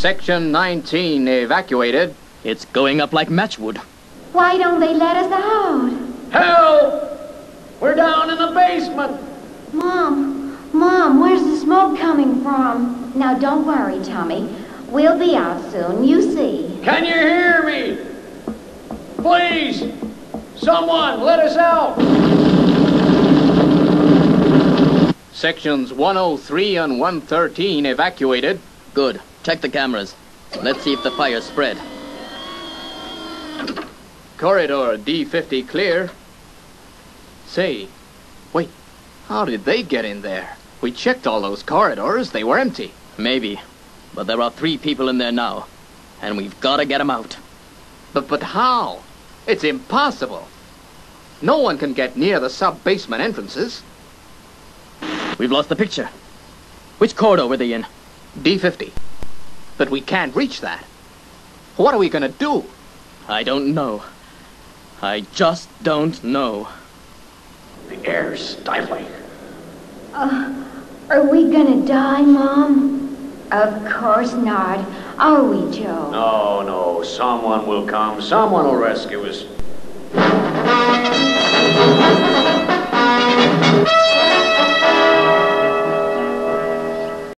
Section 19 evacuated. It's going up like matchwood. Why don't they let us out? Hell! We're down in the basement. Mom, Mom, where's the smoke coming from? Now don't worry, Tommy. We'll be out soon, you see. Can you hear me? Please, someone, let us out. Sections 103 and 113 evacuated. Good. Check the cameras. Let's see if the fire spread. Corridor D50 clear. Say, wait, how did they get in there? We checked all those corridors. They were empty. Maybe. But there are three people in there now. And we've got to get them out. But, but how? It's impossible. No one can get near the sub-basement entrances. We've lost the picture. Which corridor were they in? D50. But we can't reach that. What are we gonna do? I don't know. I just don't know. The air's stifling. Uh, are we gonna die, Mom? Of course not. Are we, Joe? No, no, someone will come. Someone will rescue us.